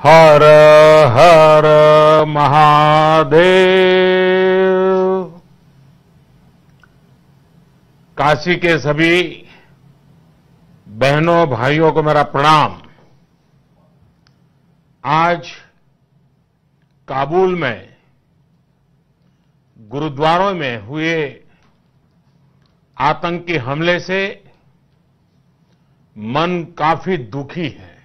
हर हर महादेव। काशी के सभी बहनों भाइयों को मेरा प्रणाम। आज काबुल में, गुरुद्वारों में हुए आतंकी हमले से मन काफ़ी दुखी है।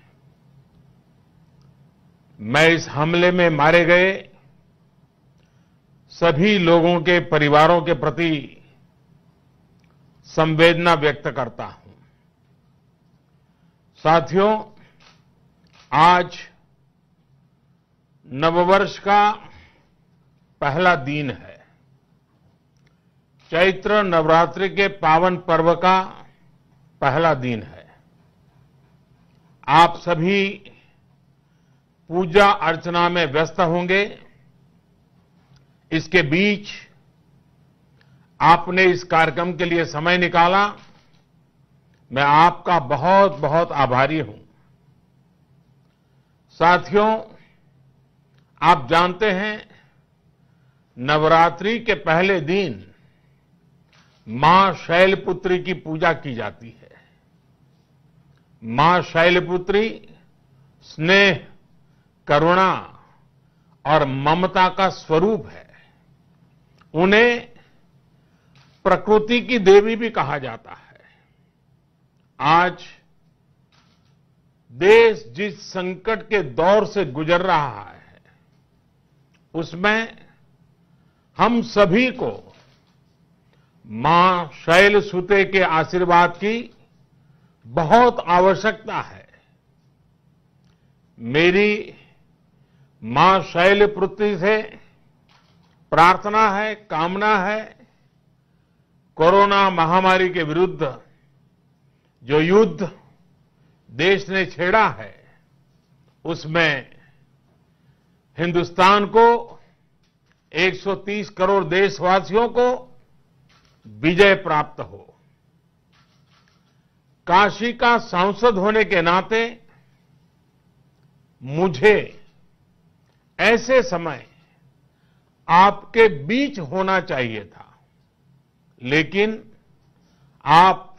मैं इस हमले में मारे गए सभी लोगों के परिवारों के प्रति संवेदना व्यक्त करता हूँ। साथियों, आज नववर्ष का पहला दिन है। चैत्र नवरात्रि के पावन पर्व का पहला दिन है। आप सभी पूजा अर्चना में व्यस्त होंगे। इसके बीच आपने इस कार्यक्रम के लिए समय निकाला। मैं आपका बहुत बहुत आभारी हूँ। साथियों, आप जानते हैं, नवरात्रि के पहले दिन माँ शैलपुत्री की पूजा की जाती है। माँ शैलपुत्री स्नेह करुणा और ममता का स्वरूप है। उन्हें प्रकृति की देवी भी कहा जाता है। आज देश जिस संकट के दौर से गुजर रहा है, उसमें हम सभी को माँ शैल सुते के आशीर्वाद की बहुत आवश्यकता है। मेरी माँ शैलपुत्री से प्रार्थना है, कामना है, कोरोना महामारी के विरुद्ध जो युद्ध देश ने छेड़ा है, उसमें हिंदुस्तान को 130 करोड़ देशवासियों को विजय प्राप्त हो। काशी का सांसद होने के नाते मुझे ऐसे समय आपके बीच होना चाहिए था। लेकिन आप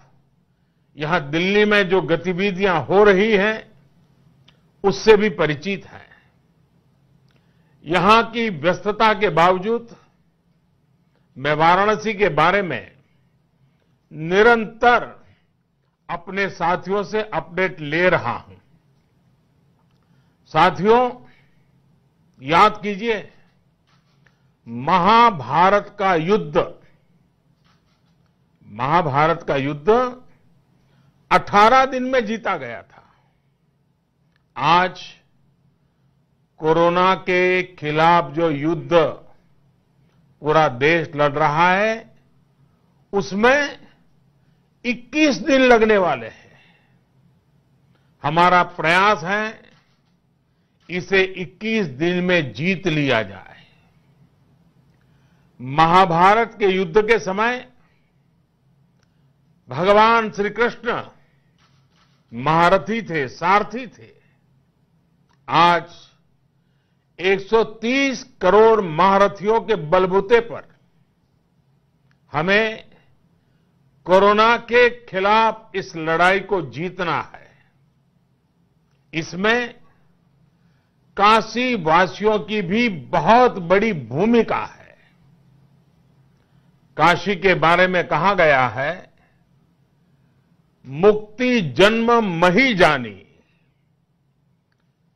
यहाँ दिल्ली में जो गतिविधियाँ हो रही हैं, उससे भी परिचित हैं। यहाँ की व्यस्तता के बावजूद मैं वाराणसी के बारे में निरंतर अपने साथियों से अपडेट ले रहा हूँ। साथियों याद कीजिए, महाभारत का युद्ध, महाभारत का युद्ध 18 दिन में जीता गया था। आज कोरोना के खिलाफ जो युद्ध पूरा देश लड़ रहा है, उसमें 21 दिन लगने वाले हैं। हमारा प्रयास है इसे 21 दिन में जीत लिया जाए। महाभारत के युद्ध के समय भगवान श्री कृष्ण महारथी थे, सारथी थे। आज 130 करोड़ महारथियों के बलबूते पर हमें कोरोना के खिलाफ इस लड़ाई को जीतना है। इसमें काशी वासियों की भी बहुत बड़ी भूमिका है। काशी के बारे में कहा गया है, मुक्ति जन्म मही जानी,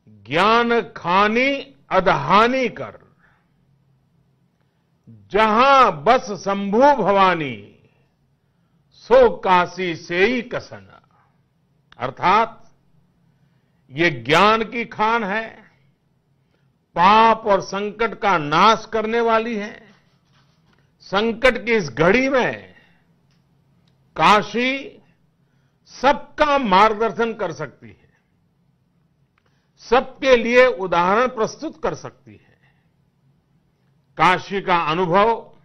ज्ञान खानी अधहानी कर, जहाँ बस शंभु भवानी, सो काशी से ही कसन। अर्थात, ये ज्ञान की खान है। पाप और संकट का नाश करने वाली है। संकट की इस घड़ी में काशी सबका मार्गदर्शन कर सकती है। सबके लिए उदाहरण प्रस्तुत कर सकती है। काशी का अनुभव,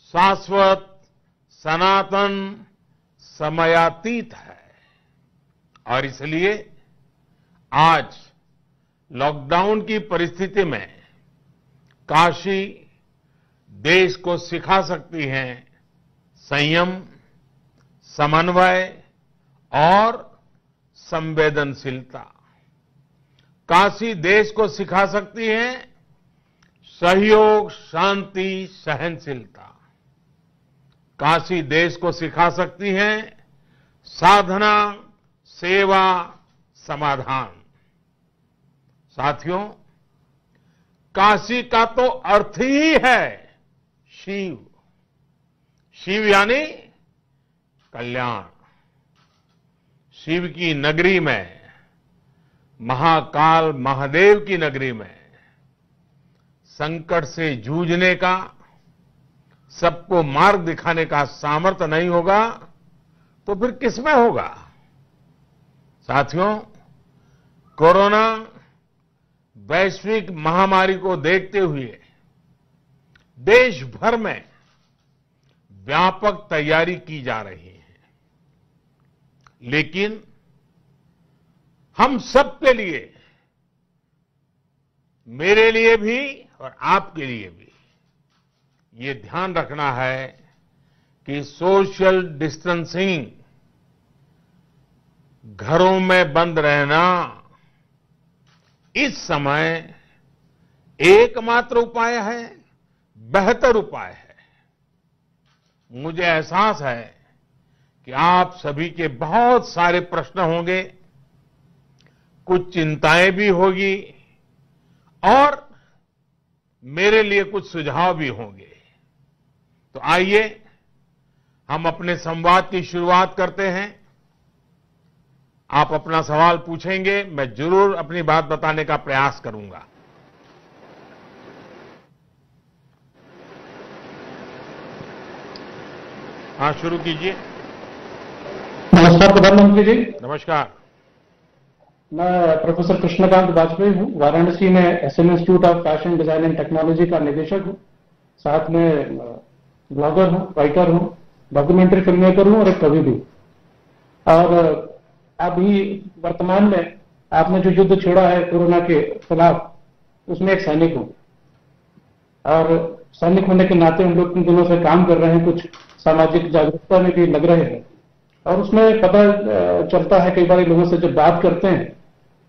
शाश्वत, सनातन, समयातीत है। और इसलिए आज लॉकडाउन की परिस्थिति में काशी देश को सिखा सकती है संयम, समन्वय और संवेदनशीलता। काशी देश को सिखा सकती है सहयोग, शांति, सहनशीलता। काशी देश को सिखा सकती है साधना, सेवा, समाधान। साथियों, काशी का तो अर्थ ही है शिव। शिव यानी कल्याण। शिव की नगरी में, महाकाल महादेव की नगरी में, संकट से जूझने का, सबको मार्ग दिखाने का सामर्थ्य नहीं होगा तो फिर किसमें होगा? साथियों, कोरोना वैश्विक महामारी को देखते हुए देश भर में व्यापक तैयारी की जा रही है। लेकिन हम सबके लिए, मेरे लिए भी और आपके लिए भी ये ध्यान रखना है कि सोशल डिस्टेंसिंग घरों में बंद रहना इस समय एकमात्र उपाय है, बेहतर उपाय है। मुझे एहसास है कि आप सभी के बहुत सारे प्रश्न होंगे, कुछ चिंताएँ भी होगी और मेरे लिए कुछ सुझाव भी होंगे। तो आइए हम अपने संवाद की शुरुआत करते हैं। आप अपना सवाल पूछेंगे मैं ज़रूर अपनी बात बताने का प्रयास करूँगा। हाँ शुरू कीजिए। नमस्कार प्रधानमंत्री जी। नमस्कार। मैं प्रोफेसर कृष्णकांत वाजपेयी हूँ। वाराणसी में S M Institute of Fashion Design and Technology का निदेशक हूँ। साथ में ब्लॉगर हूँ राइटर हूँ डॉक्यूमेंट्री फ़िल्म मेकर हूँ और एक कवि भी और अभी वर्तमान में आपने जो युद्ध छेड़ा है कोरोना के खिलाफ, उसमें एक सैनिक हूँ। और सैनिक होने के नाते हम लोग इन दिनों से काम कर रहे हैं, कुछ सामाजिक जागरूकता में भी लग रहे हैं। और उसमें पता चलता है, कई बार लोगों से जब बात करते हैं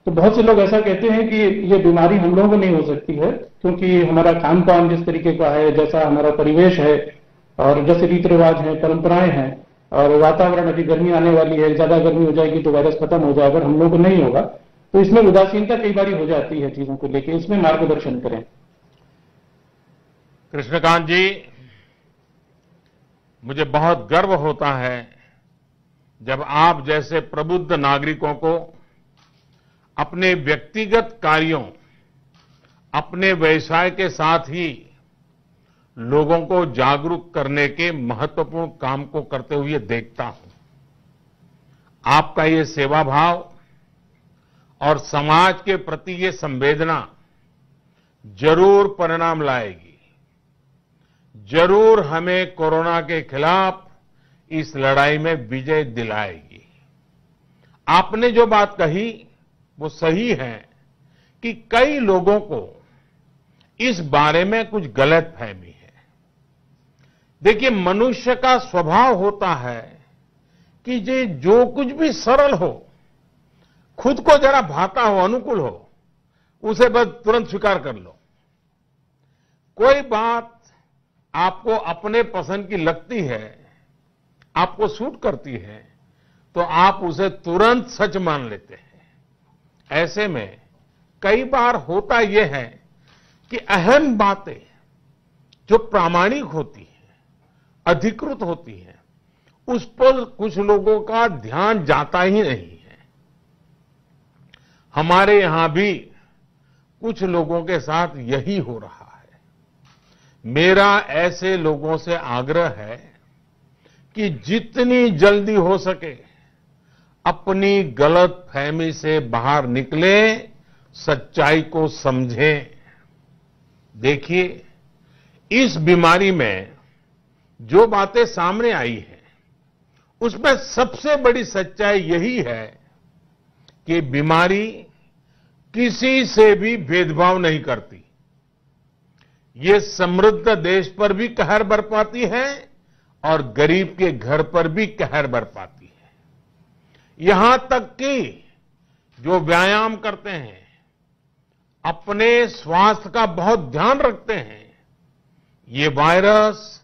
तो बहुत से लोग ऐसा कहते हैं कि ये बीमारी हम लोगों को नहीं हो सकती है, क्योंकि हमारा खान पान जिस तरीके का है, जैसा हमारा परिवेश है, और जैसे रीति रिवाज है, परंपराएँ हैं और वातावरण अभी गर्मी आने वाली है, ज़्यादा गर्मी हो जाएगी तो वायरस खत्म हो जाएगा हम लोग को नहीं होगा। तो इसमें उदासीनता कई बार हो जाती है चीज़ों को लेकर इसमें मार्गदर्शन करें। कृष्णकांत जी, मुझे बहुत गर्व होता है जब आप जैसे प्रबुद्ध नागरिकों को अपने व्यक्तिगत कार्यों, अपने व्यवसाय के साथ ही लोगों को जागरूक करने के महत्वपूर्ण काम को करते हुए देखता हूँ। आपका ये सेवा भाव और समाज के प्रति ये संवेदना ज़रूर परिणाम लाएगी। ज़रूर हमें कोरोना के खिलाफ इस लड़ाई में विजय दिलाएगी। आपने जो बात कही, वो सही है कि कई लोगों को इस बारे में कुछ गलत फहमी है। देखिए, मनुष्य का स्वभाव होता है कि जे जो कुछ भी सरल हो, खुद को जरा भाता हो, अनुकूल हो, उसे बस तुरंत स्वीकार कर लो। कोई बात आपको अपने पसंद की लगती है, आपको सूट करती है तो आप उसे तुरंत सच मान लेते हैं। ऐसे में कई बार होता यह है कि अहम बातें जो प्रामाणिक होती अधिकृत होती हैं। उस पर कुछ लोगों का ध्यान जाता ही नहीं है। हमारे यहाँ भी कुछ लोगों के साथ यही हो रहा है। मेरा ऐसे लोगों से आग्रह है कि जितनी जल्दी हो सके, अपनी गलत फहमी से बाहर निकले, सच्चाई को समझें। देखिए, इस बीमारी में जो बातें सामने आई हैं, उसमें सबसे बड़ी सच्चाई यही है कि बीमारी किसी से भी भेदभाव नहीं करती। ये समृद्ध देश पर भी कहर बरपाती है और गरीब के घर पर भी कहर बरपाती है। यहाँ तक कि जो व्यायाम करते हैं, अपने स्वास्थ्य का बहुत ध्यान रखते हैं, ये वायरस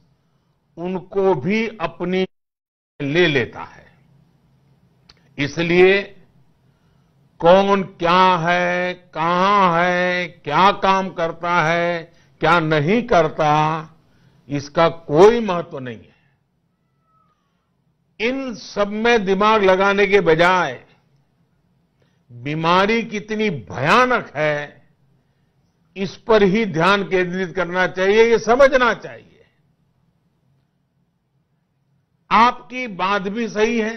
उनको भी अपनी ले लेता है। इसलिए कौन क्या है, कहाँ है, क्या काम करता है, क्या नहीं करता, इसका कोई महत्व नहीं है। इन सब में दिमाग लगाने के बजाय बीमारी कितनी भयानक है, इस पर ही ध्यान केंद्रित करना चाहिए, ये समझना चाहिए। आपकी बात भी सही है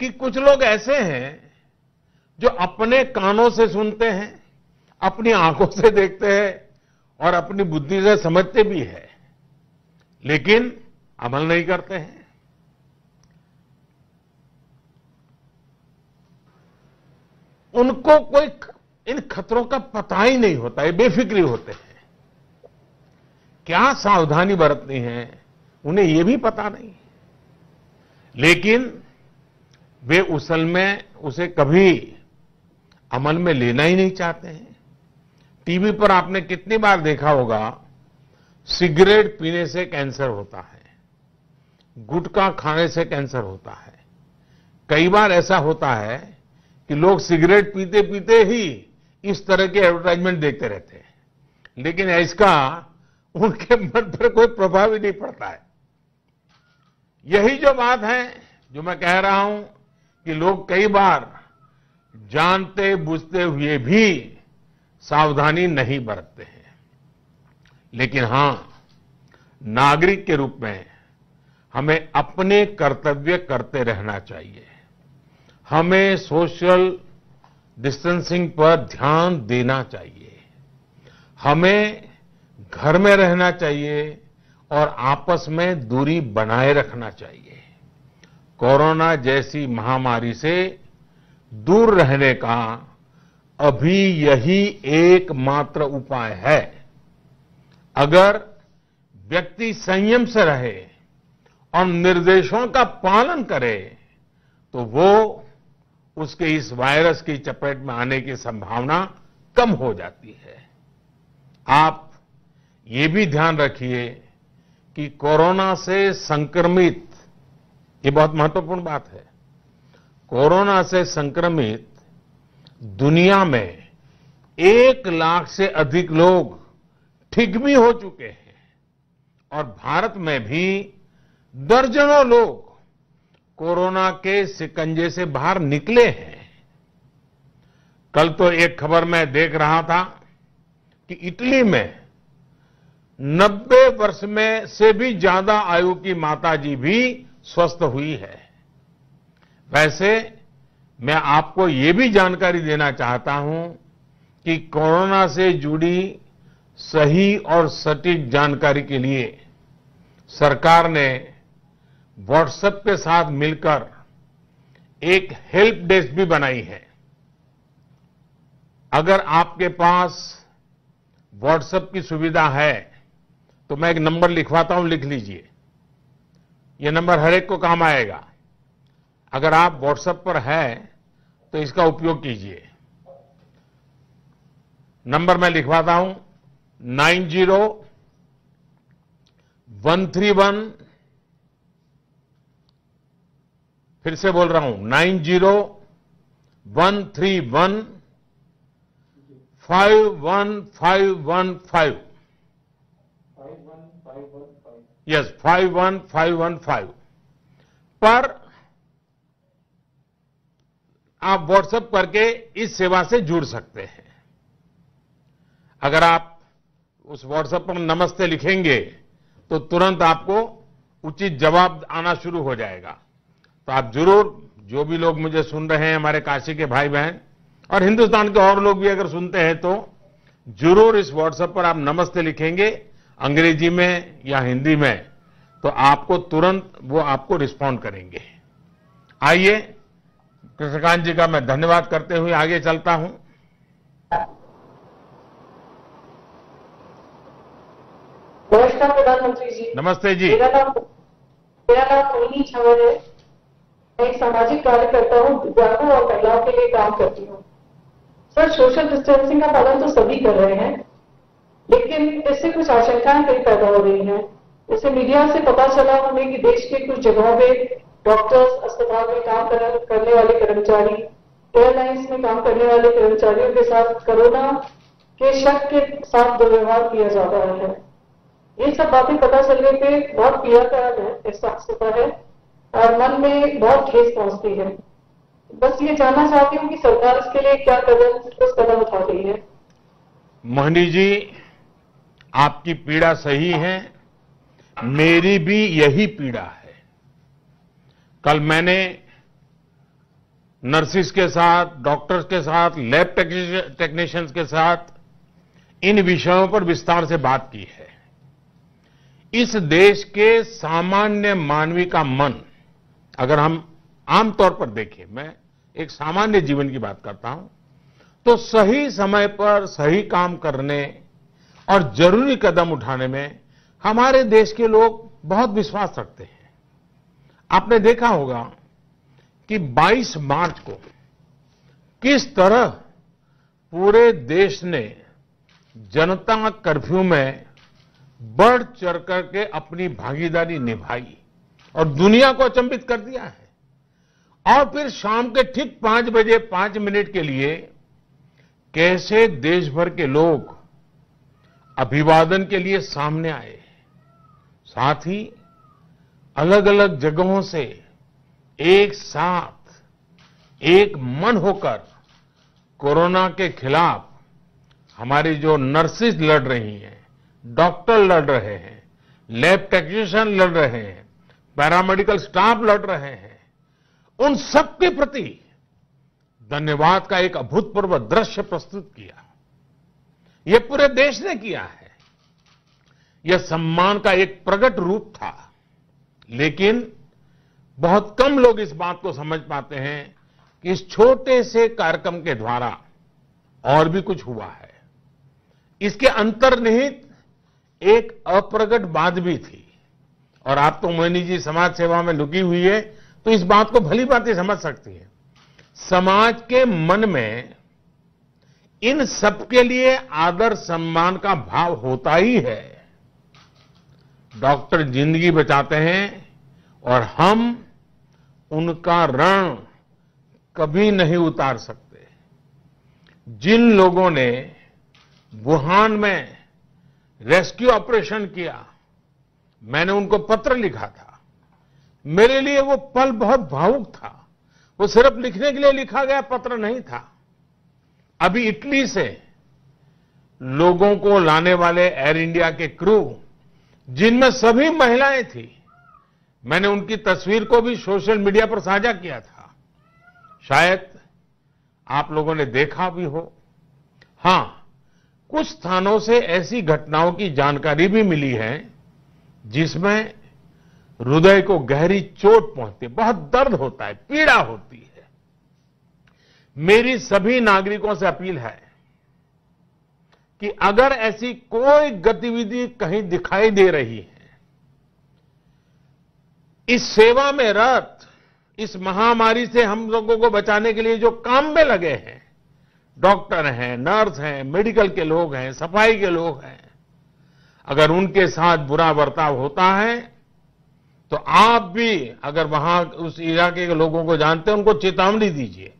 कि कुछ लोग ऐसे हैं जो अपने कानों से सुनते हैं, अपनी आँखों से देखते हैं और अपनी बुद्धि से समझते भी है, लेकिन अमल नहीं करते हैं। उनको कोई इन खतरों का पता ही नहीं होता है बेफिक्री होते हैं। क्या सावधानी बरतनी है? उन्हें यह भी पता नहीं। लेकिन वे उसल में उसे कभी अमल में लेना ही नहीं चाहते हैं। टीवी पर आपने कितनी बार देखा होगा, सिगरेट पीने से कैंसर होता है, गुटखा खाने से कैंसर होता है। कई बार ऐसा होता है कि लोग सिगरेट पीते पीते ही इस तरह के एडवर्टाइजमेंट देखते रहते हैं। लेकिन इसका उनके मन पर कोई प्रभाव ही नहीं पड़ता है। यही जो बात है, जो मैं कह रहा हूँ कि लोग कई बार जानते बुझते हुए भी सावधानी नहीं बरतते हैं। लेकिन हाँ, नागरिक के रूप में हमें अपने कर्तव्य करते रहना चाहिए। हमें सोशल डिस्टेंसिंग पर ध्यान देना चाहिए। हमें घर में रहना चाहिए और आपस में दूरी बनाए रखना चाहिए। कोरोना जैसी महामारी से दूर रहने का अभी यही एकमात्र उपाय है। अगर व्यक्ति संयम से रहे और निर्देशों का पालन करे तो वो उसके इस वायरस की चपेट में आने की संभावना कम हो जाती है। आप ये भी ध्यान रखिए कि कोरोना से संक्रमित, ये बहुत महत्वपूर्ण बात है। कोरोना से संक्रमित दुनिया में एक लाख से अधिक लोग ठीक भी हो चुके हैं और भारत में भी दर्जनों लोग कोरोना के सिकंजे से बाहर निकले हैं। कल तो एक खबर मैं देख रहा था कि इटली में 90 वर्ष में से भी ज़्यादा आयु की माताजी भी स्वस्थ हुई है। वैसे मैं आपको ये भी जानकारी देना चाहता हूँ कि कोरोना से जुड़ी सही और सटीक जानकारी के लिए सरकार ने व्हाट्सएप के साथ मिलकर एक हेल्प डेस्क भी बनाई है। अगर आपके पास व्हाट्सएप की सुविधा है तो मैं एक नंबर लिखवाता हूँ, लिख लीजिए। यह नंबर हर एक को काम आएगा। अगर आप व्हाट्सएप पर है तो इसका उपयोग कीजिए। नंबर मैं लिखवाता हूँ, nine zero one three one. फिर से बोल रहा हूँ, nine zero one three one five one five one five. Yes five one five one five पर आप व्हाट्सएप करके इस सेवा से जुड़ सकते हैं। अगर आप उस व्हाट्सएप पर नमस्ते लिखेंगे तो तुरंत आपको उचित जवाब आना शुरू हो जाएगा। तो आप ज़रूर, जो भी लोग मुझे सुन रहे हैं, हमारे काशी के भाई बहन और हिंदुस्तान के और लोग भी अगर सुनते हैं तो ज़रूर इस व्हाट्सएप पर आप नमस्ते लिखेंगे। अंग्रेज़ी में या हिंदी में तो आपको तुरंत वो आपको रिस्पॉन्ड करेंगे। आइए कृष्णकांत जी का मैं धन्यवाद करते हुए आगे चलता हूँ। नमस्कार प्रधानमंत्री जी। नमस्ते जी। मेरा नाम मेरा नाम मोहिनी छावर है। मैं एक सामाजिक कार्यकर्ता हूँ दिव्यांगों और महिलाओं के लिए काम करती हूँ। सर सोशल डिस्टेंसिंग का पालन तो सभी कर रहे हैं। लेकिन इससे कुछ आशंकाएँ कई पैदा हो रही हैं। जैसे मीडिया से पता चला हमें कि देश के कुछ जगहों पे डॉक्टर्स अस्पताल में काम कर, करने वाले कर्मचारी एयरलाइंस में काम करने वाले कर्मचारियों के साथ कोरोना के शक के साथ दुर्व्यवहार किया जा रहा है। ये सब बातें पता चलने पे बहुत पीड़ा का एहसास होता है और मन में बहुत ठेस पहुँचती है। बस ये जानना चाहती हूँ कि सरकार इसके लिए क्या कदम ठोस कदम उठा रही है। मोहनी जी आपकी पीड़ा सही है, मेरी भी यही पीड़ा है। कल मैंने नर्सिस के साथ, डॉक्टर्स के साथ, लैब टेक्नीशियंस के साथ इन विषयों पर विस्तार से बात की है। इस देश के सामान्य मानवी का मन, अगर हम आमतौर पर देखें, मैं एक सामान्य जीवन की बात करता हूँ तो सही समय पर सही काम करने और ज़रूरी कदम उठाने में हमारे देश के लोग बहुत विश्वास रखते हैं। आपने देखा होगा कि 22 मार्च को किस तरह पूरे देश ने जनता कर्फ्यू में बढ़ चढ़ करके अपनी भागीदारी निभाई और दुनिया को अचंबित कर दिया है। और फिर शाम के ठीक पाँच बजे पाँच मिनट के लिए कैसे देश भर के लोग अभिवादन के लिए सामने आए। साथ ही अलग अलग जगहों से एक साथ, एक मन होकर कोरोना के खिलाफ हमारी जो नर्सिस लड़ रही हैं, डॉक्टर लड़ रहे हैं, लैब टेक्नीशियन लड़ रहे हैं, पैरामेडिकल स्टाफ लड़ रहे हैं, उन सबके प्रति धन्यवाद का एक अभूतपूर्व दृश्य प्रस्तुत किया। यह पूरे देश ने किया है। यह सम्मान का एक प्रकट रूप था। लेकिन बहुत कम लोग इस बात को समझ पाते हैं कि इस छोटे से कार्यक्रम के द्वारा और भी कुछ हुआ है। इसके अंतर्निहित एक अप्रगट बात भी थी। और आप तो मोहिनी जी समाज सेवा में लुकी हुई है तो इस बात को भली बातें समझ सकती है। समाज के मन में इन सबके लिए आदर सम्मान का भाव होता ही है। डॉक्टर ज़िंदगी बचाते हैं और हम उनका ऋण कभी नहीं उतार सकते। जिन लोगों ने वुहान में रेस्क्यू ऑपरेशन किया, मैंने उनको पत्र लिखा था। मेरे लिए वो पल बहुत भावुक था। वो सिर्फ़ लिखने के लिए लिखा गया पत्र नहीं था। अभी इटली से लोगों को लाने वाले एयर इंडिया के क्रू जिनमें सभी महिलाएँ थी, मैंने उनकी तस्वीर को भी सोशल मीडिया पर साझा किया था। शायद आप लोगों ने देखा भी हो। हाँ, कुछ स्थानों से ऐसी घटनाओं की जानकारी भी मिली है, जिसमें हृदय को गहरी चोट पहुँचती, बहुत दर्द होता है, पीड़ा होती है। मेरी सभी नागरिकों से अपील है कि अगर ऐसी कोई गतिविधि कहीं दिखाई दे रही है, इस सेवा में रत, इस महामारी से हम लोगों को बचाने के लिए जो काम में लगे हैं, डॉक्टर हैं, नर्स हैं, मेडिकल के लोग हैं, सफ़ाई के लोग हैं, अगर उनके साथ बुरा बर्ताव होता है तो आप भी अगर वहाँ उस इलाके के लोगों को जानते हैं, उनको चेतावनी दीजिए।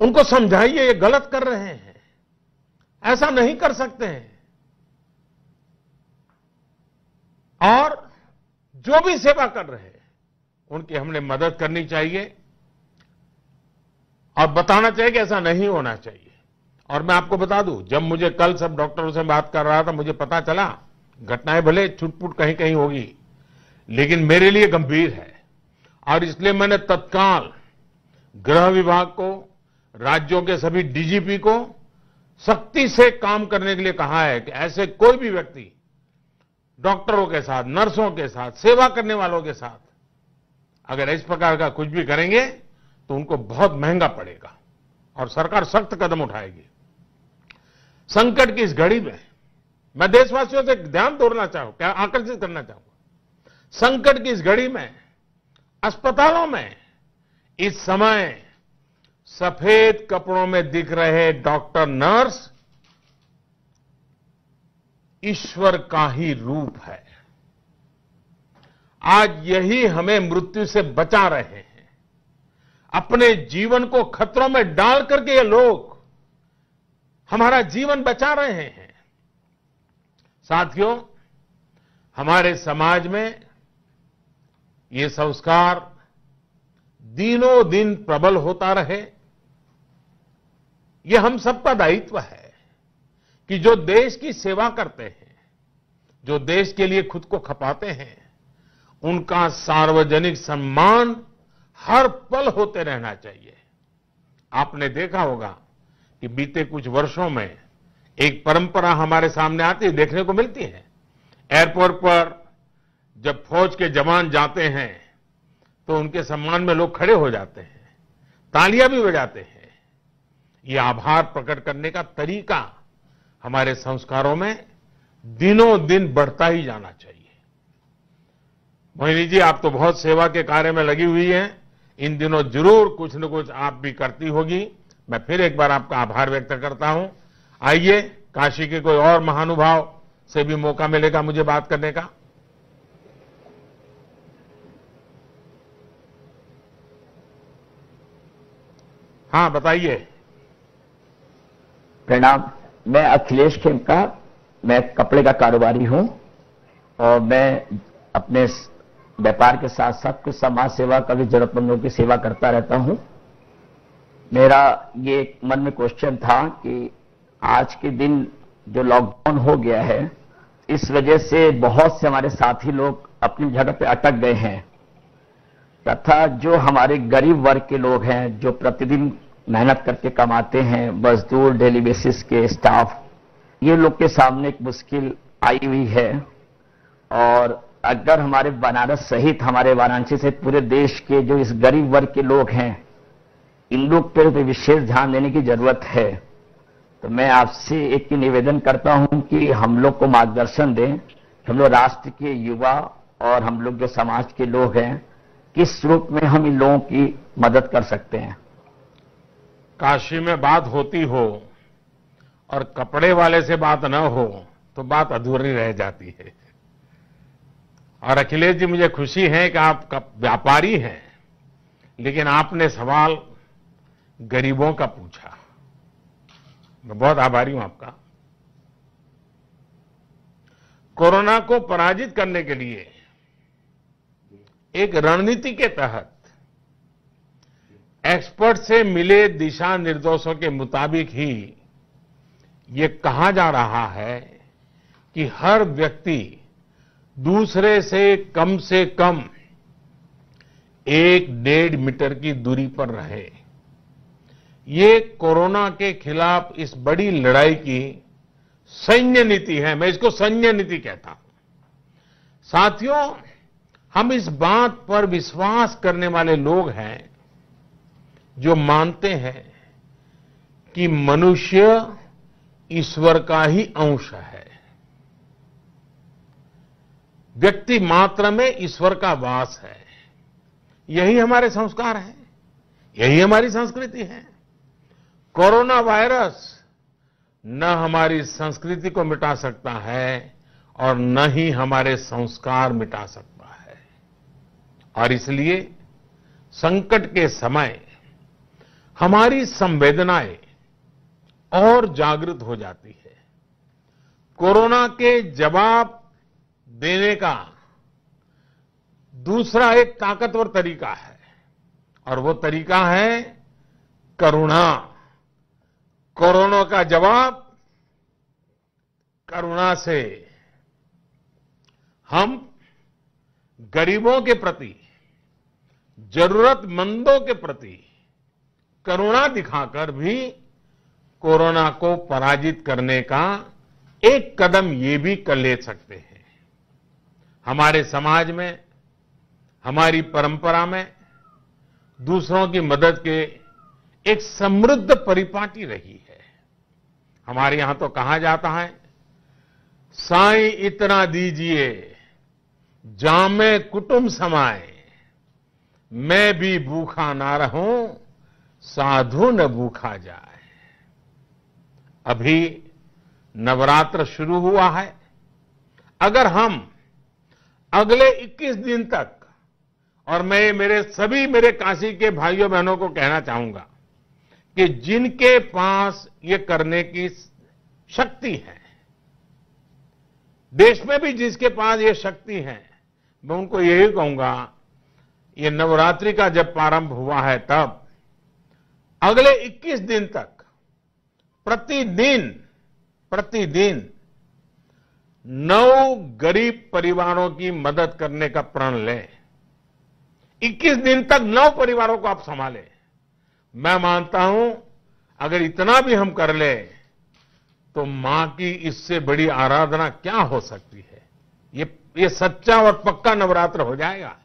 उनको समझाइए, ये गलत कर रहे हैं। ऐसा नहीं कर सकते हैं। और जो भी सेवा कर रहे हैं, उनकी हमने मदद करनी चाहिए। और बताना चाहिए कि ऐसा नहीं होना चाहिए। और मैं आपको बता दूँ, जब मुझे कल सब डॉक्टरों से बात कर रहा था, मुझे पता चला, घटनाएँ भले छुटपुट कहीं कहीं होगी, लेकिन मेरे लिए गंभीर है। और इसलिए मैंने तत्काल गृह विभाग को राज्यों के सभी डीजीपी को सख्ती से काम करने के लिए कहा है कि ऐसे कोई भी व्यक्ति डॉक्टरों के साथ, नर्सों के साथ, सेवा करने वालों के साथ अगर इस प्रकार का कुछ भी करेंगे तो उनको बहुत महँगा पड़ेगा और सरकार सख्त कदम उठाएगी। संकट की इस घड़ी में मैं देशवासियों से ध्यान तोड़ना चाहूँ, क्या आकर्षित करना चाहूँगा संकट की इस घड़ी में अस्पतालों में इस समय सफ़ेद कपड़ों में दिख रहे डॉक्टर नर्स ईश्वर का ही रूप है। आज यही हमें मृत्यु से बचा रहे हैं। अपने जीवन को खतरों में डाल करके ये लोग हमारा जीवन बचा रहे हैं। साथियों, हमारे समाज में ये संस्कार दिनों दिन प्रबल होता रहे। ये हम सबका दायित्व है कि जो देश की सेवा करते हैं, जो देश के लिए खुद को खपाते हैं, उनका सार्वजनिक सम्मान हर पल होते रहना चाहिए। आपने देखा होगा कि बीते कुछ वर्षों में एक परंपरा हमारे सामने आती है, देखने को मिलती है। एयरपोर्ट पर जब फौज के जवान जाते हैं तो उनके सम्मान में लोग खड़े हो जाते हैं, तालियाँ भी बजाते हैं। ये आभार प्रकट करने का तरीका हमारे संस्कारों में दिनों दिन बढ़ता ही जाना चाहिए। मोहिनी जी, आप तो बहुत सेवा के कार्य में लगी हुई हैं। इन दिनों ज़रूर कुछ न कुछ आप भी करती होगी। मैं फिर एक बार आपका आभार व्यक्त करता हूँ। आइए, काशी के कोई और महानुभाव से भी मौका मिलेगा मुझे बात करने का। हाँ बताइए। प्रणाम। मैं अखिलेश खेमका, मैं कपड़े का कारोबारी हूँ और मैं अपने व्यापार के साथ साथ कुछ समाज सेवा का भी जरूरतमंदों की सेवा करता रहता हूँ। मेरा ये मन में क्वेश्चन था कि आज के दिन जो लॉकडाउन हो गया है, इस वजह से बहुत से हमारे साथी लोग अपनी जगह पे अटक गए हैं। तथा जो हमारे गरीब वर्ग के लोग हैं, जो प्रतिदिन मेहनत करके कमाते हैं, मजदूर, डेली बेसिस के स्टाफ। ये लोग के सामने एक मुश्किल आई हुई है। और अगर हमारे बनारस सहित हमारे वाराणसी सहित पूरे देश के जो इस गरीब वर्ग के लोग हैं, इन लोग पर विशेष ध्यान देने की ज़रूरत है। तो मैं आपसे एक ही निवेदन करता हूँ कि हम लोग को मार्गदर्शन दें। हम लोग राष्ट्र के युवा और हम लोग जो समाज के लोग हैं, किस रूप में हम इन लोगों की मदद कर सकते हैं? काशी में बात होती हो और कपड़े वाले से बात न हो तो बात अधूरी रह जाती है। और अखिलेश जी मुझे खुशी है कि आप व्यापारी हैं, लेकिन आपने सवाल गरीबों का पूछा। मैं बहुत आभारी हूँ आपका। कोरोना को पराजित करने के लिए एक रणनीति के तहत एक्सपर्ट से मिले दिशा निर्देशों के मुताबिक ही ये कहा जा रहा है कि हर व्यक्ति दूसरे से कम से कम एक डेढ़ मीटर की दूरी पर रहे। ये कोरोना के खिलाफ इस बड़ी लड़ाई की सैन्य नीति है। मैं इसको सैन्य नीति कहता हूँ। साथियों, हम इस बात पर विश्वास करने वाले लोग हैं जो मानते हैं कि मनुष्य ईश्वर का ही अंश है। व्यक्ति मात्र में ईश्वर का वास है। यही हमारे संस्कार हैं। यही हमारी संस्कृति है। कोरोना वायरस न हमारी संस्कृति को मिटा सकता है और न ही हमारे संस्कार मिटा सकता है। और इसलिए संकट के समय हमारी संवेदनाएँ और जागृत हो जाती है। कोरोना के जवाब देने का दूसरा एक ताकतवर तरीका है, और वो तरीका है करुणा। कोरोना का जवाब करुणा से। हम गरीबों के प्रति, जरूरतमंदों के प्रति करुणा दिखाकर भी कोरोना को पराजित करने का एक कदम ये भी कर ले सकते हैं। हमारे समाज में, हमारी परंपरा में दूसरों की मदद के एक समृद्ध परिपाटी रही है। हमारे यहाँ तो कहा जाता है, साई इतना दीजिए, जामे कुटुंब समाए मैं भी भूखा ना रहूँ साधु न भूखा जाए। अभी नवरात्र शुरू हुआ है। अगर हम अगले 21 दिन तक, और मैं मेरे सभी मेरे काशी के भाइयों बहनों को कहना चाहूँगा कि जिनके पास ये करने की शक्ति है, देश में भी जिसके पास ये शक्ति है, मैं उनको यही कहूँगा, ये नवरात्रि का जब प्रारंभ हुआ है तब अगले 21 दिन तक प्रतिदिन प्रतिदिन नौ गरीब परिवारों की मदद करने का प्रण लें। 21 दिन तक नौ परिवारों को आप संभालें। मैं मानता हूँ, अगर इतना भी हम कर लें तो माँ की इससे बड़ी आराधना क्या हो सकती है? ये ये सच्चा और पक्का नवरात्र हो जाएगा।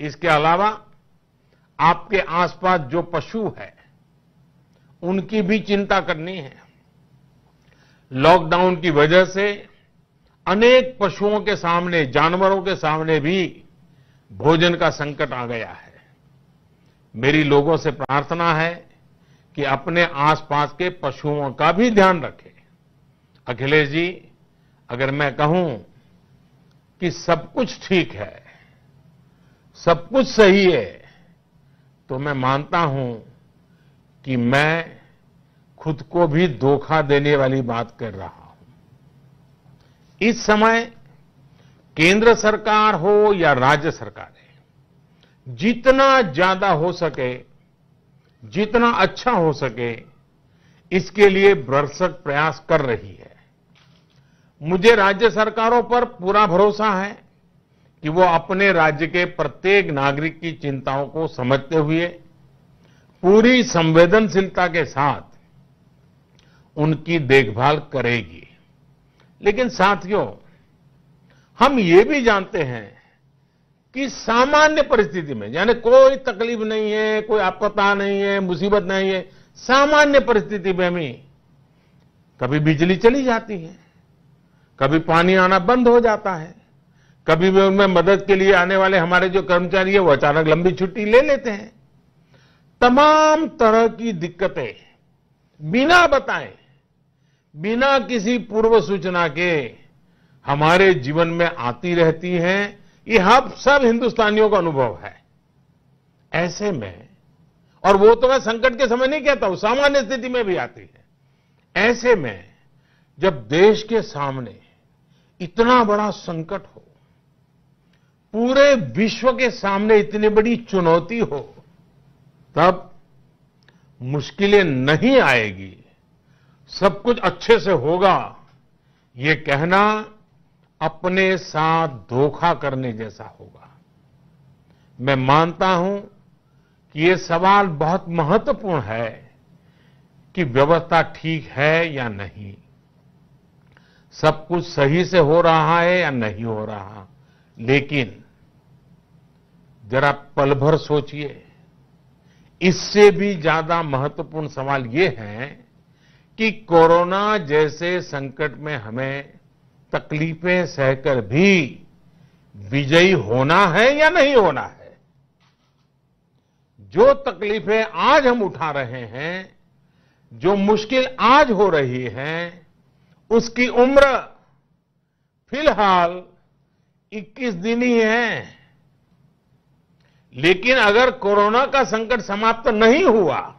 इसके अलावा आपके आसपास जो पशु है उनकी भी चिंता करनी है। लॉकडाउन की वजह से अनेक पशुओं के सामने, जानवरों के सामने भी भोजन का संकट आ गया है। मेरी लोगों से प्रार्थना है कि अपने आसपास के पशुओं का भी ध्यान रखें। अखिलेश जी, अगर मैं कहूँ कि सब कुछ ठीक है, सब कुछ सही है तो मैं मानता हूँ कि मैं खुद को भी धोखा देने वाली बात कर रहा हूँ। इस समय केंद्र सरकार हो या राज्य सरकारें जितना ज़्यादा हो सके, जितना अच्छा हो सके, इसके लिए भरसक प्रयास कर रही है। मुझे राज्य सरकारों पर पूरा भरोसा है कि वो अपने राज्य के प्रत्येक नागरिक की चिंताओं को समझते हुए पूरी संवेदनशीलता के साथ उनकी देखभाल करेगी। लेकिन साथियों, हम ये भी जानते हैं कि सामान्य परिस्थिति में, यानी कोई तकलीफ़ नहीं है, कोई आपत्ता नहीं है, मुसीबत नहीं है, सामान्य परिस्थिति में भी कभी बिजली चली जाती है, कभी पानी आना बंद हो जाता है, कभी भी उनमें मदद के लिए आने वाले हमारे जो कर्मचारी है, वो अचानक लंबी छुट्टी ले लेते हैं। तमाम तरह की दिक्कतें, बिना बताए, बिना किसी पूर्व सूचना के हमारे जीवन में आती रहती हैं। ये हम सब हिंदुस्तानियों का अनुभव है। ऐसे में, और वो तो मैं संकट के समय नहीं कहता हूँ, सामान्य स्थिति में भी आती है। ऐसे में, जब देश के सामने इतना बड़ा संकट हो, पूरे विश्व के सामने इतनी बड़ी चुनौती हो तब मुश्किलें नहीं आएगी। सब कुछ अच्छे से होगा। ये कहना अपने साथ धोखा करने जैसा होगा। मैं मानता हूँ कि ये सवाल बहुत महत्वपूर्ण है कि व्यवस्था ठीक है या नहीं। सब कुछ सही से हो रहा है या नहीं हो रहा। लेकिन जरा पल भर सोचिए। इससे भी ज़्यादा महत्वपूर्ण सवाल ये है कि कोरोना जैसे संकट में हमें तकलीफें सहकर भी विजयी होना है या नहीं होना है? जो तकलीफें आज हम उठा रहे हैं, जो मुश्किल आज हो रही है, उसकी उम्र फ़िलहाल 21 दिन ही है। लेकिन अगर कोरोना का संकट समाप्त नहीं हुआ,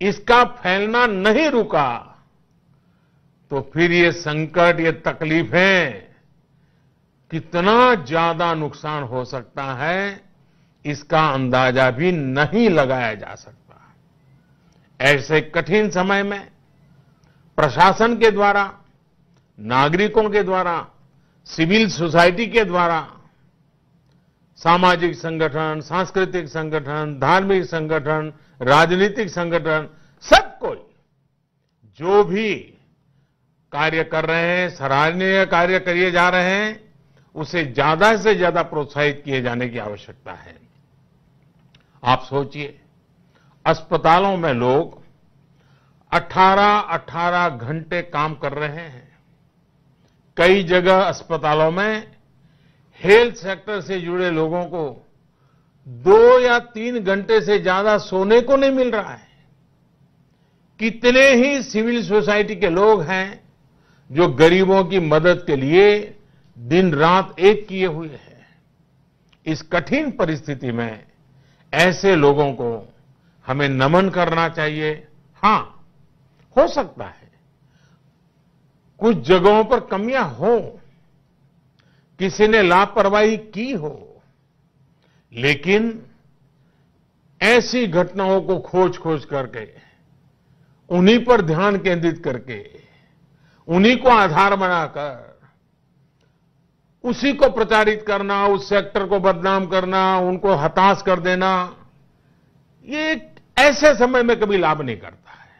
इसका फैलना नहीं रुका तो फिर ये संकट, ये तकलीफें कितना ज़्यादा नुकसान हो सकता है, इसका अंदाज़ा भी नहीं लगाया जा सकता। ऐसे कठिन समय में प्रशासन के द्वारा, नागरिकों के द्वारा, सिविल सोसाइटी के द्वारा सामाजिक संगठन, सांस्कृतिक संगठन, धार्मिक संगठन, राजनीतिक संगठन, सब कोई जो भी कार्य कर रहे हैं, सराहनीय कार्य करिए जा रहे हैं, उसे ज़्यादा से ज़्यादा प्रोत्साहित किए जाने की आवश्यकता है। आप सोचिए, अस्पतालों में लोग 18-18 घंटे काम कर रहे हैं। कई जगह अस्पतालों में हेल्थ सेक्टर से जुड़े लोगों को दो या तीन घंटे से ज़्यादा सोने को नहीं मिल रहा है। कितने ही सिविल सोसाइटी के लोग हैं जो गरीबों की मदद के लिए दिन रात एक किए हुए हैं। इस कठिन परिस्थिति में ऐसे लोगों को हमें नमन करना चाहिए। हाँ, हो सकता है। कुछ जगहों पर कमियाँ हो। किसी ने लापरवाही की हो, लेकिन ऐसी घटनाओं को खोज खोज करके, उन्हीं पर ध्यान केंद्रित करके, उन्हीं को आधार बनाकर, उसी को प्रचारित करना, उस सेक्टर को बदनाम करना, उनको हताश कर देना, ये ऐसे समय में कभी लाभ नहीं करता है।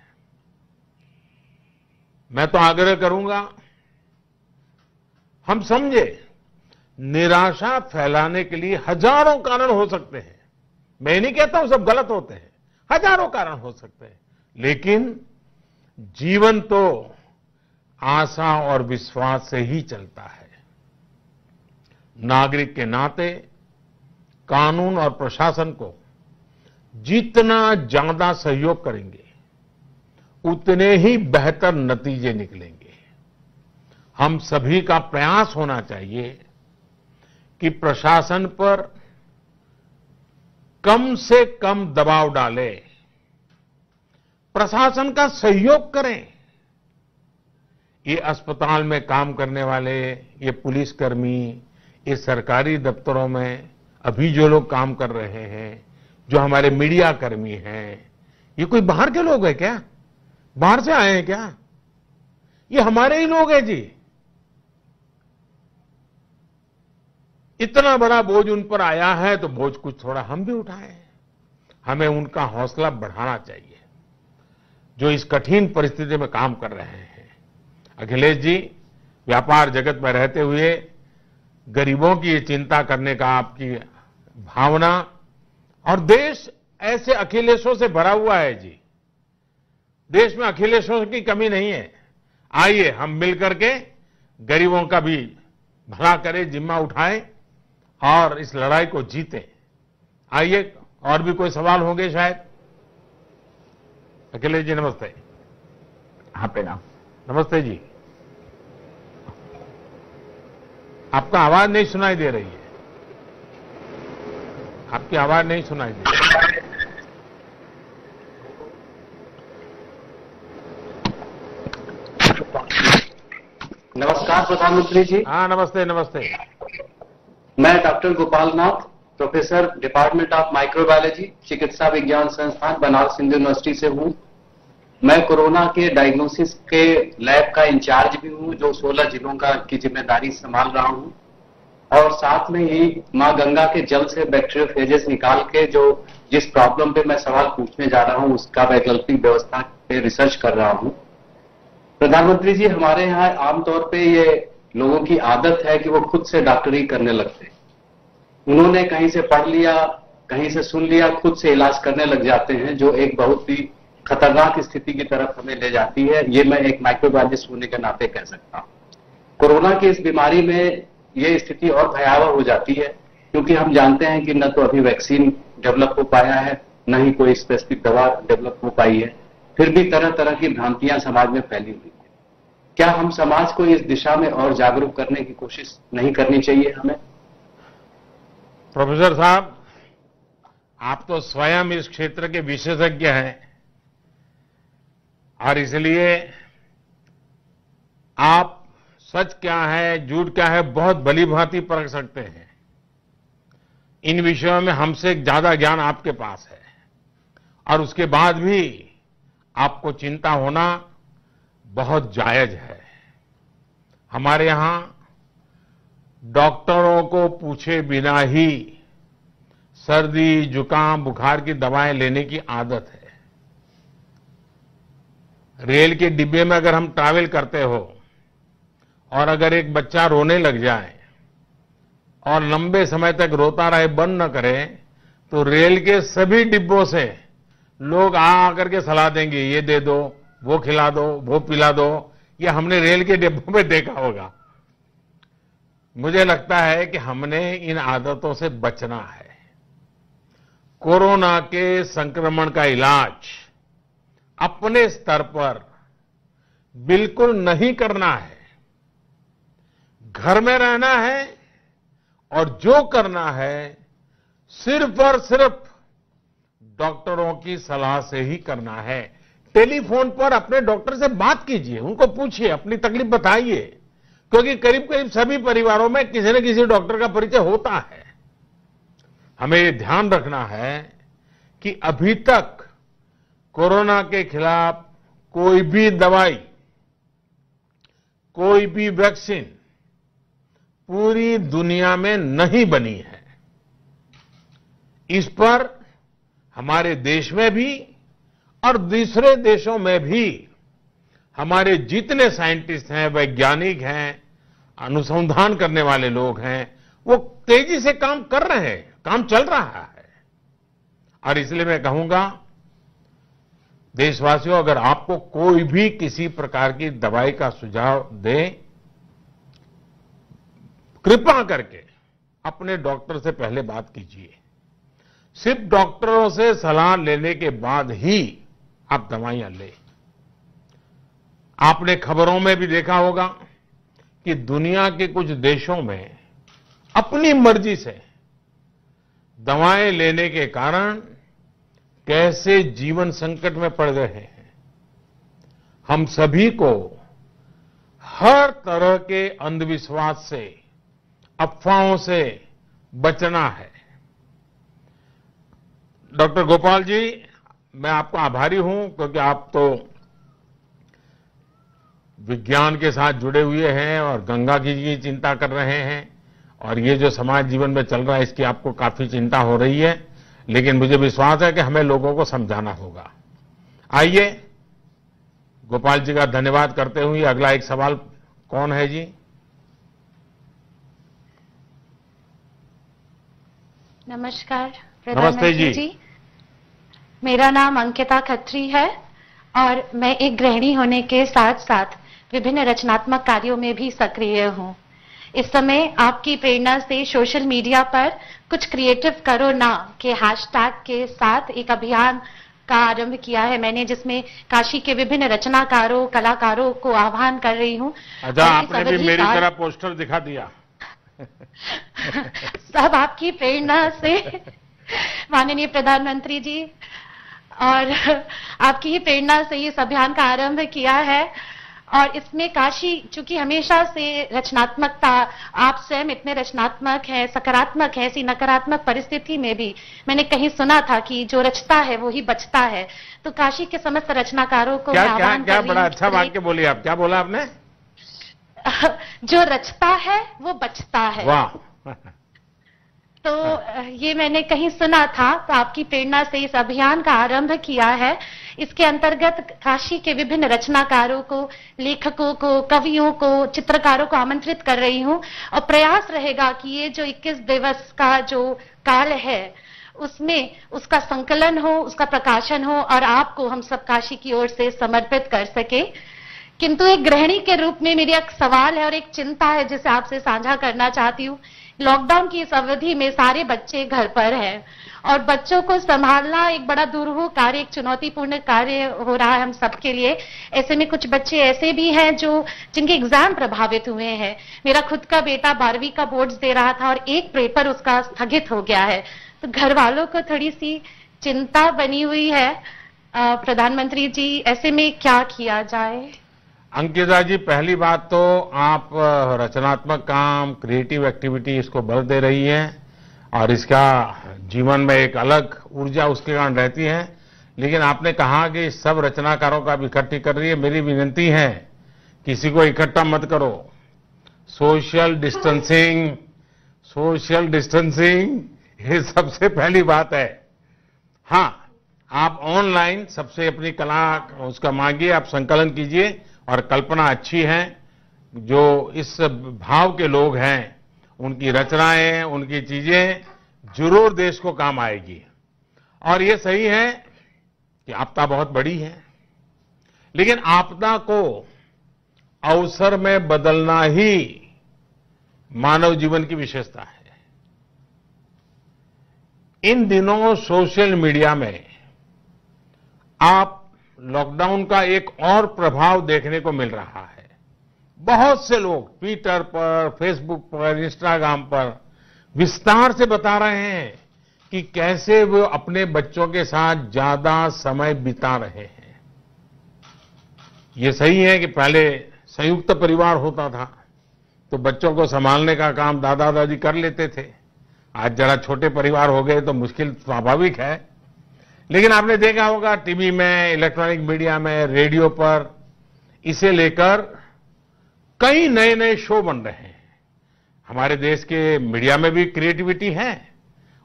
मैं तो आग्रह करूँगा, हम समझे निराशा फैलाने के लिए हज़ारों कारण हो सकते हैं। मैं नहीं कहता हूँ सब गलत होते हैं। हज़ारों कारण हो सकते हैं। लेकिन जीवन तो आशा और विश्वास से ही चलता है। नागरिक के नाते कानून और प्रशासन को जितना ज़्यादा सहयोग करेंगे, उतने ही बेहतर नतीजे निकलेंगे। हम सभी का प्रयास होना चाहिए कि प्रशासन पर कम से कम दबाव डाले। प्रशासन का सहयोग करें। ये अस्पताल में काम करने वाले, ये पुलिसकर्मी, ये सरकारी दफ्तरों में अभी जो लोग काम कर रहे हैं, जो हमारे मीडिया कर्मी हैं, ये कोई बाहर के लोग हैं क्या? बाहर से आए हैं क्या? ये हमारे ही लोग हैं जी। इतना बड़ा बोझ उन पर आया है तो बोझ कुछ थोड़ा हम भी उठाएँ। हमें उनका हौसला बढ़ाना चाहिए। जो इस कठिन परिस्थिति में काम कर रहे हैं। अखिलेश जी, व्यापार जगत में रहते हुए गरीबों की चिंता करने का आपकी भावना और देश ऐसे अखिलेशों से भरा हुआ है जी। देश में अखिलेशों की कमी नहीं है। आइए हम मिलकर के गरीबों का भी भला करें, जिम्मा उठाएँ। और इस लड़ाई को जीते। आइए और भी कोई सवाल होंगे शायद? अखिलेश जी नमस्ते। हाँ प्रणाम। नमस्ते जी। आपका आवाज़ नहीं सुनाई दे रही है। आपकी आवाज़ नहीं सुनाई दे रही। नमस्कार प्रधानमंत्री जी। हाँ नमस्ते नमस्ते। मैं doctor Gopal Nath, professor department of microbiology, चिकित्सा विज्ञान संस्थान, बनारस हिंदू यूनिवर्सिटी से हूँ। मैं कोरोना के डायग्नोसिस के लैब का इंचार्ज भी हूँ, जो 16 जिलों का की ज़िम्मेदारी संभाल रहा हूँ। और साथ में ही माँ गंगा के जल से बैक्टीरियोफेजेस निकाल के जो जिस प्रॉब्लम पे मैं सवाल पूछने जा रहा हूँ, उसका वैकल्पिक व्यवस्था पे रिसर्च कर रहा हूँ। प्रधानमंत्री जी, हमारे यहाँ आमतौर पे ये लोगों की आदत है कि वो खुद से डॉक्टरी करने लगते हैं। उन्होंने कहीं से पढ़ लिया, कहीं से सुन लिया, खुद से इलाज करने लग जाते हैं, जो एक बहुत ही खतरनाक स्थिति की तरफ़ हमें ले जाती है। ये मैं एक माइक्रोबायोलॉजिस्ट होने के नाते कह सकता हूँ। कोरोना की इस बीमारी में ये स्थिति और भयावह हो जाती है, क्योंकि हम जानते हैं कि न तो अभी वैक्सीन डेवलप हो पाया है, न ही कोई स्पेसिफिक दवा डेवलप हो पाई है। फिर भी तरह तरह की भ्रांतियाँ समाज में फैली हुई क्या हम समाज को इस दिशा में और जागरूक करने की कोशिश नहीं करनी चाहिए हमें? प्रोफेसर साहब, आप तो स्वयं इस क्षेत्र के विशेषज्ञ हैं और इसलिए आप सच क्या है, झूठ क्या है, बहुत भली भांति परख सकते हैं। इन विषयों में हमसे ज़्यादा ज्ञान आपके पास है। और उसके बाद भी आपको चिंता होना बहुत जायज़ है। हमारे यहाँ डॉक्टरों को पूछे बिना ही सर्दी, जुकाम, बुखार की दवाएँ लेने की आदत है। रेल के डिब्बे में अगर हम ट्रैवल करते हो और अगर एक बच्चा रोने लग जाए और लंबे समय तक रोता रहे, बंद न करे तो रेल के सभी डिब्बों से लोग आ आकर के सलाह देंगे, ये दे दो वो खिला दो, वो पिला दो, ये हमने रेल के डिब्बों में देखा होगा। मुझे लगता है कि हमने इन आदतों से बचना है। कोरोना के संक्रमण का इलाज अपने स्तर पर बिल्कुल नहीं करना है। घर में रहना है और जो करना है, सिर्फ़ और सिर्फ़ डॉक्टरों की सलाह से ही करना है। टेलीफोन पर अपने डॉक्टर से बात कीजिए, उनको पूछिए, अपनी तकलीफ़ बताइए। क्योंकि करीब करीब सभी परिवारों में किसी न किसी डॉक्टर का परिचय होता है। हमें ये ध्यान रखना है कि अभी तक कोरोना के खिलाफ कोई भी दवाई, कोई भी वैक्सीन पूरी दुनिया में नहीं बनी है। इस पर हमारे देश में भी और दूसरे देशों में भी हमारे जितने साइंटिस्ट हैं, वैज्ञानिक हैं, अनुसंधान करने वाले लोग हैं, वो तेज़ी से काम कर रहे हैं, काम चल रहा है। और इसलिए मैं कहूँगा, देशवासियों, अगर आपको कोई भी किसी प्रकार की दवाई का सुझाव दे, कृपा करके अपने डॉक्टर से पहले बात कीजिए। सिर्फ़ डॉक्टरों से सलाह लेने के बाद ही आप दवाइयाँ लें। आपने खबरों में भी देखा होगा कि दुनिया के कुछ देशों में अपनी मर्ज़ी से दवाएँ लेने के कारण कैसे जीवन संकट में पड़ रहे हैं। हम सभी को हर तरह के अंधविश्वास से, अफवाहों से बचना है। डॉक्टर गोपाल जी मैं आपको आभारी हूँ क्योंकि आप तो विज्ञान के साथ जुड़े हुए हैं और गंगा की की चिंता कर रहे हैं और ये जो समाज जीवन में चल रहा है इसकी आपको काफ़ी चिंता हो रही है लेकिन मुझे विश्वास है कि हमें लोगों को समझाना होगा। आइए गोपाल जी का धन्यवाद करते हुए अगला एक सवाल कौन है जी? नमस्कार नमस्ते जी। जी। मेरा नाम अंकिता खत्री है और मैं एक गृहिणी होने के साथ साथ विभिन्न रचनात्मक कार्यों में भी सक्रिय हूँ। इस समय आपकी प्रेरणा से सोशल मीडिया पर कुछ क्रिएटिव करो ना के हैशटैग के साथ एक अभियान का आरंभ किया है मैंने जिसमें काशी के विभिन्न रचनाकारों कलाकारों को आह्वान कर रही हूँ। अच्छा आपने भी मेरी तरह पोस्टर दिखा दिया। सब आपकी प्रेरणा से। माननीय प्रधानमंत्री जी और आपकी ही प्रेरणा से इस अभियान का आरंभ किया है। और इसमें काशी चूँकि हमेशा से रचनात्मकता आप स्वयं इतने रचनात्मक है सकारात्मक है ऐसी नकारात्मक परिस्थिति में भी मैंने कहीं सुना था कि जो रचता है वो ही बचता है। तो काशी के समस्त रचनाकारों को क्या क्या क्या बड़ा अच्छा कि वाक्य बोली आप। क्या बोला आपने? जो रचता है वो बचता है। वाह। तो ये मैंने कहीं सुना था तो आपकी प्रेरणा से इस अभियान का आरंभ किया है। इसके अंतर्गत काशी के विभिन्न रचनाकारों को, लेखकों को, कवियों को, चित्रकारों को आमंत्रित कर रही हूँ और प्रयास रहेगा कि ये जो 21 दिवस का जो काल है, उसमें उसका संकलन हो, उसका प्रकाशन हो और आपको हम सब काशी की ओर से समर्पित कर सके। किंतु एक गृहिणी के रूप में मेरी एक सवाल है और एक चिंता है जिसे आपसे साझा करना चाहती हूँ। लॉकडाउन की इस अवधि में सारे बच्चे घर पर हैं और बच्चों को संभालना एक बड़ा दुरूह कार्य, एक चुनौतीपूर्ण कार्य हो रहा है हम सबके लिए। ऐसे में कुछ बच्चे ऐसे भी हैं जो, जिनके एग्ज़ाम प्रभावित हुए हैं। मेरा खुद का बेटा बारहवीं का बोर्ड दे रहा था और एक पेपर उसका स्थगित हो गया है। तो घर वालों को थोड़ी सी चिंता बनी हुई है। प्रधानमंत्री जी, ऐसे में क्या किया जाए? अंकिता जी, पहली बात तो आप रचनात्मक काम क्रिएटिव एक्टिविटी इसको बल दे रही हैं और इसका जीवन में एक अलग ऊर्जा उसके कारण रहती है। लेकिन आपने कहा कि सब रचनाकारों का आप इकट्ठी कर रही है। मेरी विनती है, किसी को इकट्ठा मत करो। सोशल डिस्टेंसिंग सोशल डिस्टेंसिंग ये सबसे पहली बात है। हाँ आप ऑनलाइन सबसे अपनी कला, उसका मांगिए, आप संकलन कीजिए। और कल्पना अच्छी है, जो इस भाव के लोग हैं, उनकी रचनाएँ, उनकी चीज़ें ज़रूर देश को काम आएगी। और ये सही है कि आपदा बहुत बड़ी है, लेकिन आपदा को अवसर में बदलना ही मानव जीवन की विशेषता है। इन दिनों सोशल मीडिया में आप लॉकडाउन का एक और प्रभाव देखने को मिल रहा है। बहुत से लोग ट्विटर पर फेसबुक पर इंस्टाग्राम पर विस्तार से बता रहे हैं कि कैसे वो अपने बच्चों के साथ ज़्यादा समय बिता रहे हैं। ये सही है कि पहले संयुक्त परिवार होता था तो बच्चों को संभालने का काम दादा दादी कर लेते थे। आज जरा छोटे परिवार हो गए तो मुश्किल स्वाभाविक है। लेकिन आपने देखा होगा, टीवी में, इलेक्ट्रॉनिक मीडिया में, रेडियो पर, इसे लेकर कई नए नए शो बन रहे हैं। हमारे देश के मीडिया में भी क्रिएटिविटी है।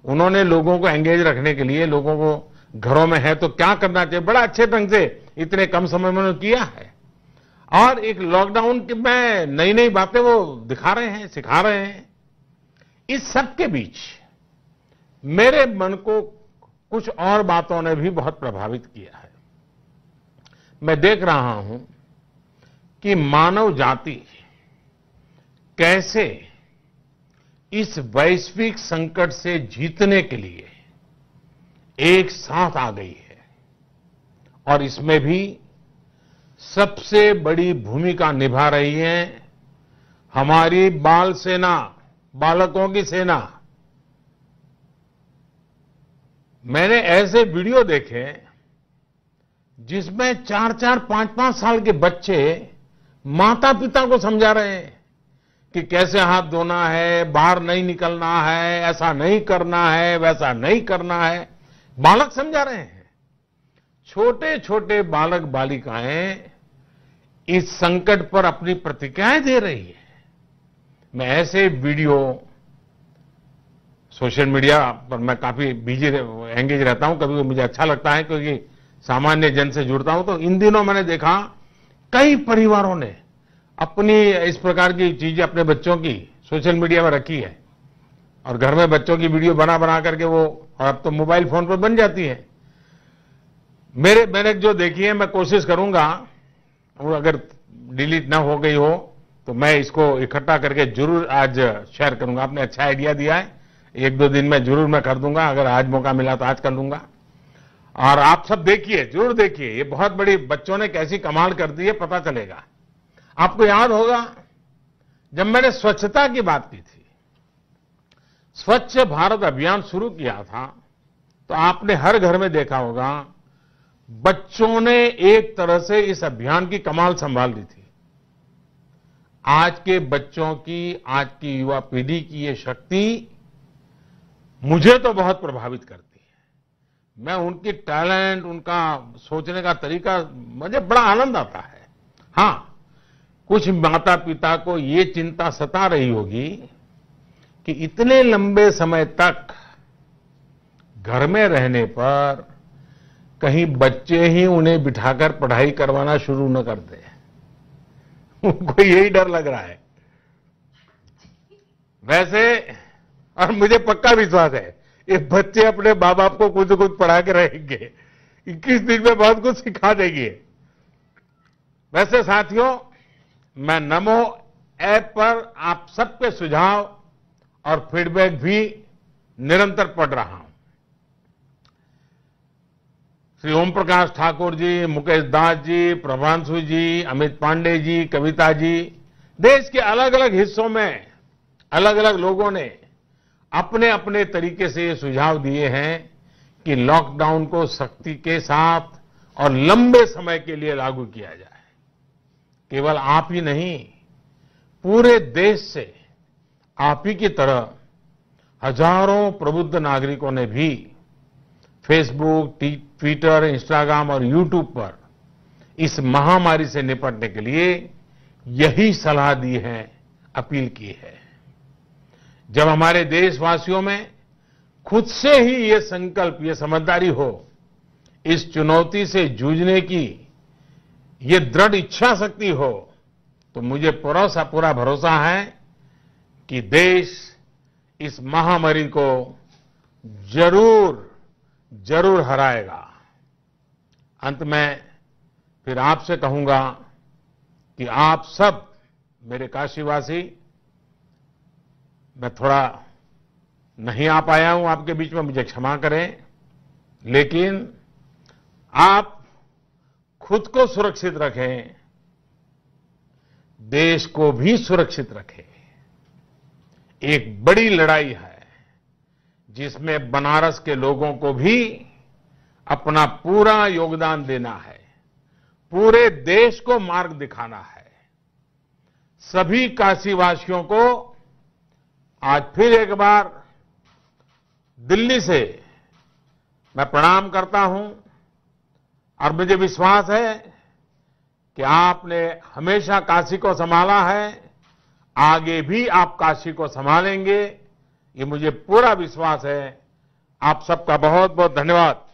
उन्होंने लोगों को एंगेज रखने के लिए, लोगों को घरों में है तो क्या करना चाहिए? बड़ा अच्छे ढंग से इतने कम समय में उन्होंने किया है। और एक लॉकडाउन में नई नई बातें वो दिखा रहे हैं, सिखा रहे हैं। इस सब के बीच मेरे मन को कुछ और बातों ने भी बहुत प्रभावित किया है। मैं देख रहा हूँ कि मानव जाति कैसे इस वैश्विक संकट से जीतने के लिए एक साथ आ गई है और इसमें भी सबसे बड़ी भूमिका निभा रही है हमारी बाल सेना, बालकों की सेना। मैंने ऐसे वीडियो देखे जिसमें चार चार पाँच पाँच साल के बच्चे माता पिता को समझा रहे हैं कि कैसे हाथ धोना है, बाहर नहीं निकलना है, ऐसा नहीं करना है, वैसा नहीं करना है। बालक समझा रहे हैं। छोटे छोटे बालक बालिकाएँ इस संकट पर अपनी प्रतिक्रियाएँ दे रही है। मैं ऐसे वीडियो सोशल मीडिया पर मैं काफ़ी बिज़ी एंगेज रहता हूँ। कभी मुझे अच्छा लगता है, क्योंकि सामान्य जन से जुड़ता हूँ। तो इन दिनों मैंने देखा, कई परिवारों ने अपनी इस प्रकार की चीज़ें अपने बच्चों की सोशल मीडिया में रखी है। और घर में बच्चों की वीडियो बना बना करके वो, और अब तो मोबाइल फ़ोन पर बन जाती है। मेरे, मैंने जो देखी है, मैं कोशिश करूँगा, वो अगर डिलीट ना हो गई हो तो मैं इसको इकट्ठा करके ज़रूर आज शेयर करूँगा। आपने अच्छा आइडिया दिया है। एक दो दिन में ज़रूर मैं कर दूँगा, अगर आज मौका मिला तो आज कर लूँगा। और आप सब देखिए, ज़रूर देखिए, ये बहुत बड़ी, बच्चों ने कैसी कमाल कर दी है, पता चलेगा। आपको याद होगा, जब मैंने स्वच्छता की बात की थी, स्वच्छ भारत अभियान शुरू किया था तो आपने हर घर में देखा होगा, बच्चों ने एक तरह से इस अभियान की कमाल संभाल ली थी। आज के बच्चों की, आज की युवा पीढ़ी की ये शक्ति मुझे तो बहुत प्रभावित करती है। मैं उनकी टैलेंट, उनका सोचने का तरीका, मुझे बड़ा आनंद आता है। हाँ, कुछ माता पिता को ये चिंता सता रही होगी कि इतने लंबे समय तक घर में रहने पर कहीं बच्चे ही उन्हें बिठाकर पढ़ाई करवाना शुरू न कर दे। उनको यही डर लग रहा है। वैसे और मुझे पक्का विश्वास है, ये बच्चे अपने माँ बाप को कुछ कुछ पढ़ा के रहेंगे। इक्कीस दिन में बहुत कुछ सिखा देंगे। वैसे साथियों, मैं नमो ऐप पर आप सबके सुझाव और फीडबैक भी निरंतर पढ़ रहा हूँ। श्री ओम प्रकाश ठाकुर जी, मुकेश दास जी, प्रभांशु जी, अमित पांडे जी, कविता जी, देश के अलग अलग हिस्सों में अलग अलग लोगों ने अपने अपने तरीके से ये सुझाव दिए हैं कि लॉकडाउन को सख्ती के साथ और लंबे समय के लिए लागू किया जाए। केवल आप ही नहीं, पूरे देश से आप ही की तरह हज़ारों प्रबुद्ध नागरिकों ने भी फेसबुक ट्विटर इंस्टाग्राम और यूट्यूब पर इस महामारी से निपटने के लिए यही सलाह दी है, अपील की है। जब हमारे देशवासियों में खुद से ही ये संकल्प, ये समझदारी हो, इस चुनौती से जूझने की ये दृढ़ इच्छा शक्ति हो तो मुझे भरोसा पूरा भरोसा है कि देश इस महामारी को ज़रूर ज़रूर हराएगा। अंत में फिर आपसे कहूँगा कि आप सब मेरे काशीवासी मैं थोड़ा नहीं आ पाया हूँ, आपके बीच में मुझे क्षमा करें, लेकिन आप खुद को सुरक्षित रखें, देश को भी सुरक्षित रखें। एक बड़ी लड़ाई है, जिसमें बनारस के लोगों को भी अपना पूरा योगदान देना है, पूरे देश को मार्ग दिखाना है। सभी काशीवासियों को आज फिर एक बार दिल्ली से मैं प्रणाम करता हूँ और मुझे विश्वास है कि आपने हमेशा काशी को संभाला है, आगे भी आप काशी को संभालेंगे। ये मुझे पूरा विश्वास है। आप सबका बहुत बहुत धन्यवाद।